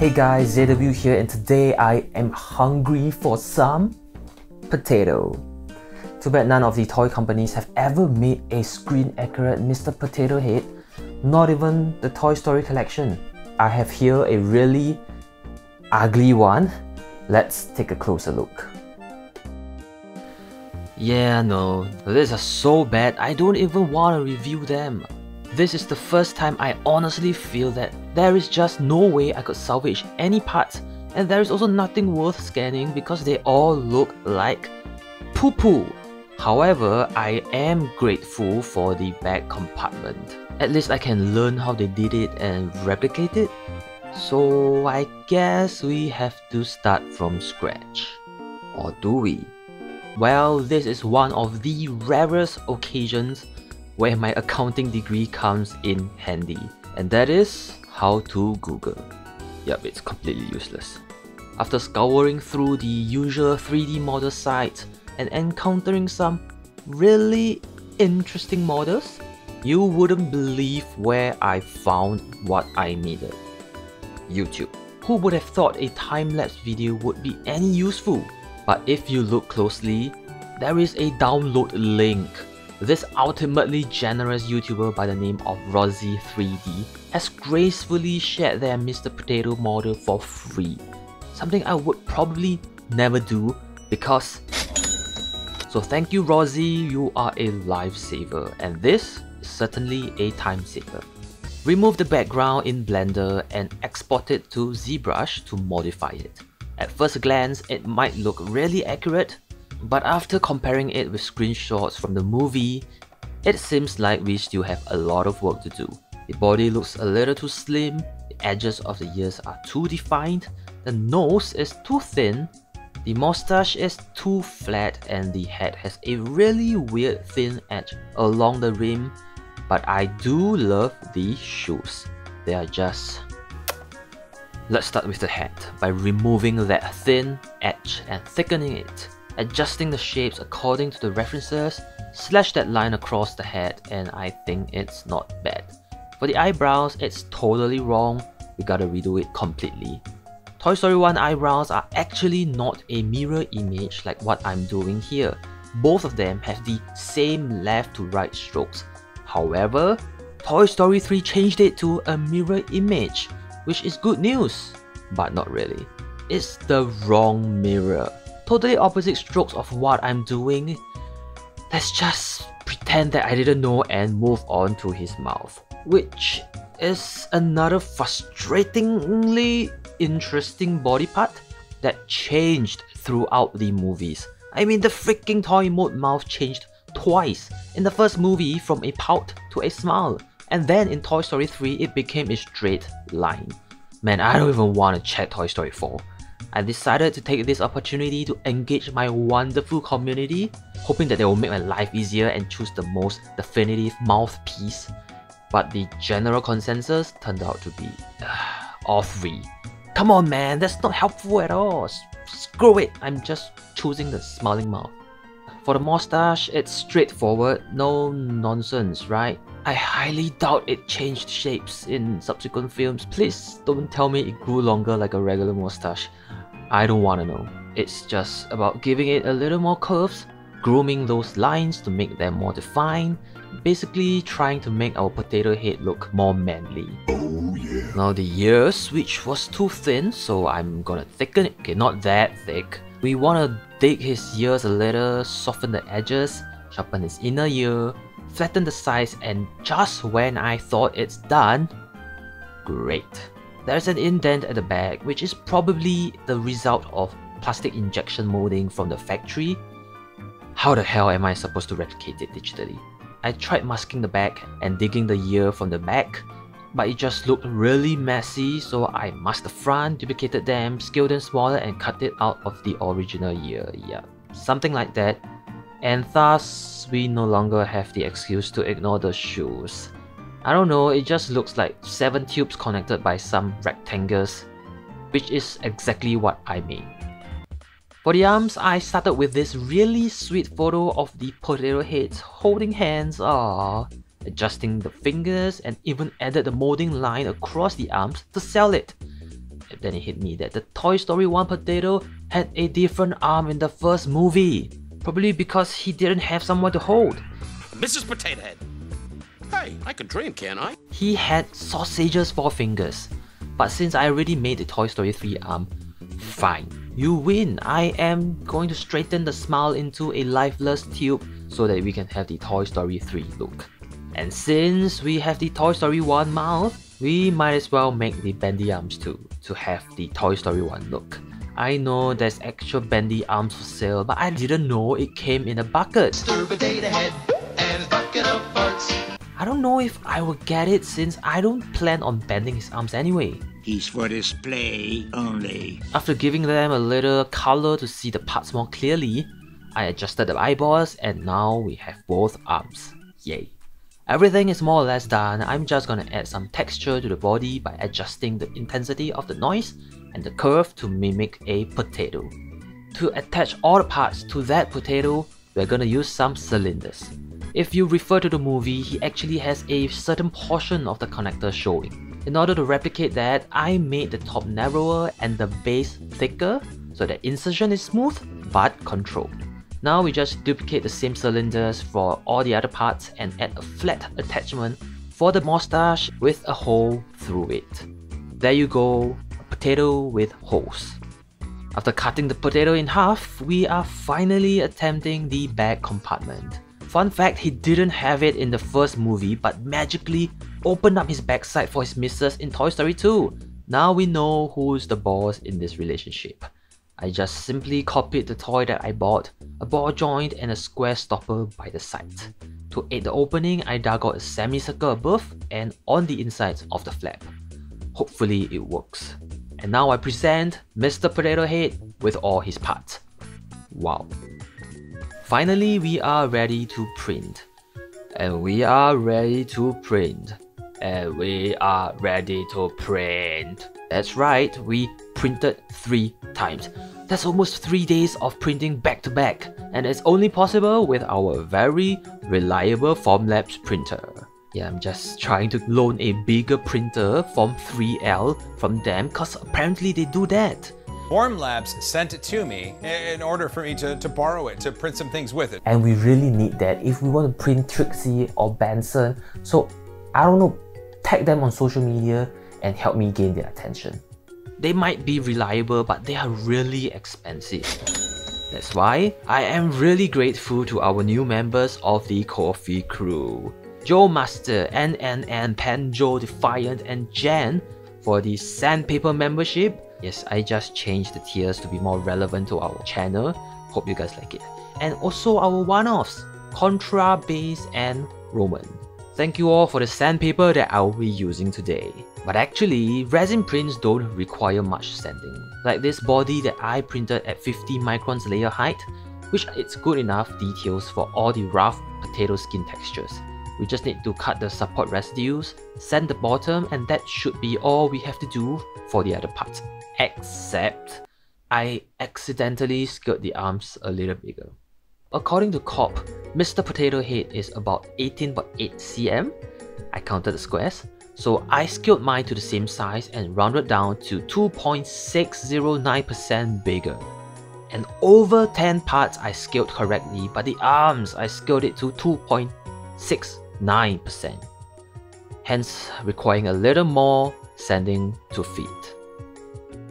Hey guys, ZW here and today I am hungry for some potato. Too bad none of the toy companies have ever made a screen accurate Mr. Potato Head, not even the Toy Story collection. I have here a really ugly one. Let's take a closer look. Yeah, no, these are so bad I don't even want to review them. This is the first time I honestly feel that there is just no way I could salvage any parts and there is also nothing worth scanning because they all look like poo poo. However, I am grateful for the back compartment. At least I can learn how they did it and replicate it. So I guess we have to start from scratch. Or do we? Well, this is one of the rarest occasions where my accounting degree comes in handy, and that is how to Google. Yep, it's completely useless. After scouring through the usual 3D model sites and encountering some really interesting models, you wouldn't believe where I found what I needed. YouTube. Who would have thought a time-lapse video would be any useful? But if you look closely, there is a download link this ultimately generous YouTuber by the name of Rozi3D has gracefully shared their Mr. Potato model for free. Something I would probably never do because... So thank you Rozi, you are a lifesaver and this is certainly a time saver. Remove the background in Blender and export it to ZBrush to modify it. At first glance, it might look really accurate, but after comparing it with screenshots from the movie, it seems like we still have a lot of work to do. The body looks a little too slim, the edges of the ears are too defined, the nose is too thin, the mustache is too flat and the head has a really weird thin edge along the rim, but I do love these shoes. They are just... Let's start with the head by removing that thin edge and thickening it adjusting the shapes according to the references, slash that line across the head and I think it's not bad. For the eyebrows, it's totally wrong, we gotta redo it completely. Toy Story 1 eyebrows are actually not a mirror image like what I'm doing here. Both of them have the same left to right strokes. However, Toy Story 3 changed it to a mirror image, which is good news, but not really. It's the wrong mirror totally opposite strokes of what I'm doing. Let's just pretend that I didn't know and move on to his mouth. Which is another frustratingly interesting body part that changed throughout the movies. I mean the freaking toy mode mouth changed twice. In the first movie from a pout to a smile. And then in Toy Story 3 it became a straight line. Man, I don't even want to check Toy Story 4. I decided to take this opportunity to engage my wonderful community, hoping that they will make my life easier and choose the most definitive mouthpiece. But the general consensus turned out to be uh, all three. Come on man, that's not helpful at all. S screw it, I'm just choosing the smiling mouth. For the mustache, it's straightforward, no nonsense, right? I highly doubt it changed shapes in subsequent films. Please don't tell me it grew longer like a regular mustache. I don't wanna know. It's just about giving it a little more curves, grooming those lines to make them more defined, basically trying to make our potato head look more manly. Oh yeah. Now the ears, which was too thin, so I'm gonna thicken it. Okay, not that thick. We wanna dig his ears a little, soften the edges, sharpen his inner ear, flatten the sides, and just when I thought it's done, great. There's an indent at the back, which is probably the result of plastic injection molding from the factory. How the hell am I supposed to replicate it digitally? I tried masking the back and digging the ear from the back, but it just looked really messy so I masked the front, duplicated them, scaled them smaller and cut it out of the original year, yeah, something like that. And thus, we no longer have the excuse to ignore the shoes. I don't know, it just looks like 7 tubes connected by some rectangles, which is exactly what I made. For the arms, I started with this really sweet photo of the potato heads holding hands, ah, adjusting the fingers and even added the molding line across the arms to sell it. And then it hit me that the Toy Story 1 potato had a different arm in the first movie, probably because he didn't have someone to hold. Mrs. Potato Head. Hey, I can dream, can't I? He had sausages for fingers. But since I already made the Toy Story 3 arm, fine. You win. I am going to straighten the smile into a lifeless tube so that we can have the Toy Story 3 look. And since we have the Toy Story 1 mouth, we might as well make the bendy arms too, to have the Toy Story 1 look. I know there's actual bendy arms for sale, but I didn't know it came in a bucket. I don't know if I will get it since I don't plan on bending his arms anyway. He's for display only. After giving them a little color to see the parts more clearly, I adjusted the eyeballs and now we have both arms. Yay. Everything is more or less done, I'm just gonna add some texture to the body by adjusting the intensity of the noise and the curve to mimic a potato. To attach all the parts to that potato, we're gonna use some cylinders. If you refer to the movie, he actually has a certain portion of the connector showing. In order to replicate that, I made the top narrower and the base thicker so that insertion is smooth but controlled. Now we just duplicate the same cylinders for all the other parts and add a flat attachment for the moustache with a hole through it. There you go, a potato with holes. After cutting the potato in half, we are finally attempting the back compartment. Fun fact, he didn't have it in the first movie but magically opened up his backside for his missus in Toy Story 2. Now we know who's the boss in this relationship. I just simply copied the toy that I bought, a ball joint and a square stopper by the side. To aid the opening, I dug out a semicircle above and on the insides of the flap. Hopefully it works. And now I present Mr. Potato Head with all his parts. Wow. Finally, we are ready to print. And we are ready to print. And we are ready to print. That's right, we printed three times. That's almost three days of printing back to back, and it's only possible with our very reliable Formlabs printer. Yeah, I'm just trying to loan a bigger printer Form 3L from them because apparently they do that. Formlabs sent it to me in order for me to, to borrow it, to print some things with it. And we really need that if we want to print Trixie or Benson. So, I don't know, tag them on social media and help me gain their attention. They might be reliable, but they are really expensive. That's why I am really grateful to our new members of the Coffee Crew. Joe Master, NNN, Panjo, Defiant, and Jan for the Sandpaper membership Yes, I just changed the tiers to be more relevant to our channel. Hope you guys like it. And also our one-offs, Contra, Base, and Roman. Thank you all for the sandpaper that I'll be using today. But actually, resin prints don't require much sanding. Like this body that I printed at 50 microns layer height, which it's good enough details for all the rough potato skin textures. We just need to cut the support residues, sand the bottom, and that should be all we have to do for the other parts except I accidentally scaled the arms a little bigger. According to COP, Mr. Potato Head is about 18.8 cm. I counted the squares, so I scaled mine to the same size and rounded down to 2.609% bigger. And over 10 parts I scaled correctly, but the arms I scaled it to 2.69%, hence requiring a little more sanding to fit.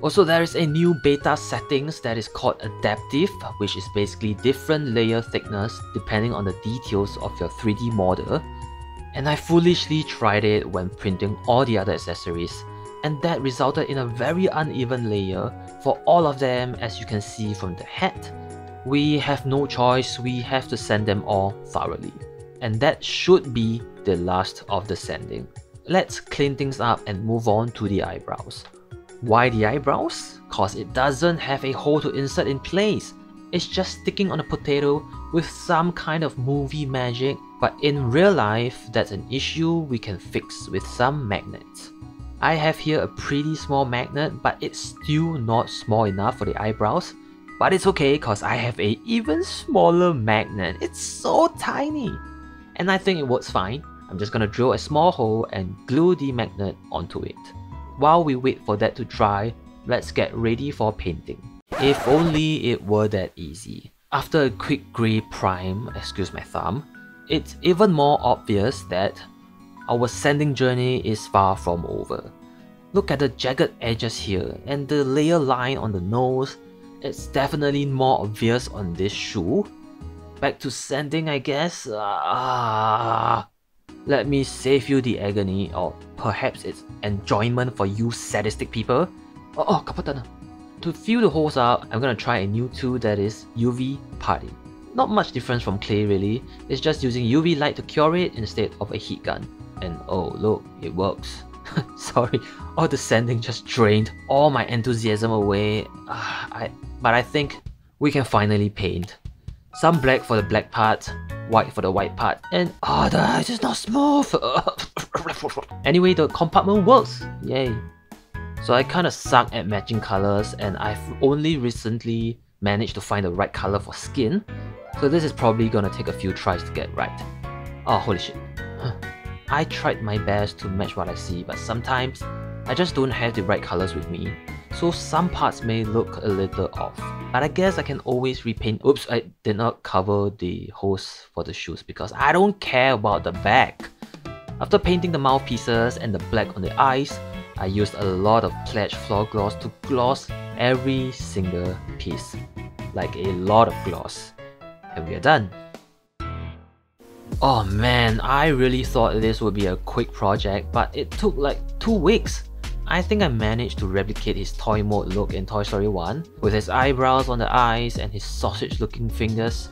Also, there is a new beta settings that is called Adaptive, which is basically different layer thickness depending on the details of your 3D model. And I foolishly tried it when printing all the other accessories, and that resulted in a very uneven layer for all of them as you can see from the head. We have no choice, we have to sand them all thoroughly. And that should be the last of the sanding. Let's clean things up and move on to the eyebrows. Why the eyebrows? Cause it doesn't have a hole to insert in place. It's just sticking on a potato with some kind of movie magic, but in real life, that's an issue we can fix with some magnets. I have here a pretty small magnet, but it's still not small enough for the eyebrows. But it's okay cause I have a even smaller magnet. It's so tiny. And I think it works fine. I'm just gonna drill a small hole and glue the magnet onto it. While we wait for that to dry, let's get ready for painting. If only it were that easy. After a quick grey prime, excuse my thumb, it's even more obvious that our sanding journey is far from over. Look at the jagged edges here and the layer line on the nose, it's definitely more obvious on this shoe. Back to sanding I guess. Ah. Let me save you the agony, or perhaps it's enjoyment for you sadistic people. Oh, oh kapatan. To fill the holes out, I'm gonna try a new tool that is UV putty. Not much difference from clay really, it's just using UV light to cure it instead of a heat gun. And oh look, it works. Sorry, all the sanding just drained all my enthusiasm away. Uh, I, but I think we can finally paint. Some black for the black part, white for the white part, and oh, the ice is not smooth. anyway, the compartment works. Yay. So I kinda suck at matching colors and I've only recently managed to find the right color for skin. So this is probably gonna take a few tries to get right. Oh, holy shit. I tried my best to match what I see, but sometimes I just don't have the right colors with me. So some parts may look a little off. But I guess I can always repaint. Oops, I did not cover the holes for the shoes because I don't care about the back. After painting the mouthpieces and the black on the eyes, I used a lot of pledge floor gloss to gloss every single piece. Like a lot of gloss. And we are done. Oh man, I really thought this would be a quick project, but it took like 2 weeks. I think I managed to replicate his toy mode look in Toy Story 1, with his eyebrows on the eyes and his sausage looking fingers.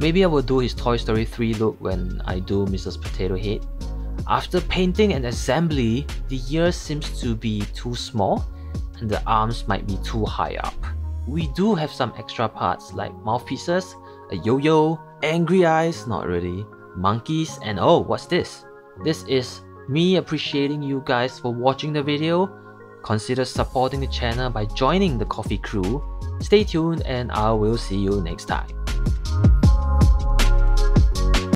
Maybe I will do his Toy Story 3 look when I do Mrs. Potato Head. After painting and assembly, the ears seems to be too small and the arms might be too high up. We do have some extra parts like mouthpieces, a yo-yo, angry eyes, not really, monkeys, and oh, what's this? This is me appreciating you guys for watching the video. Consider supporting the channel by joining the coffee crew. Stay tuned and I will see you next time.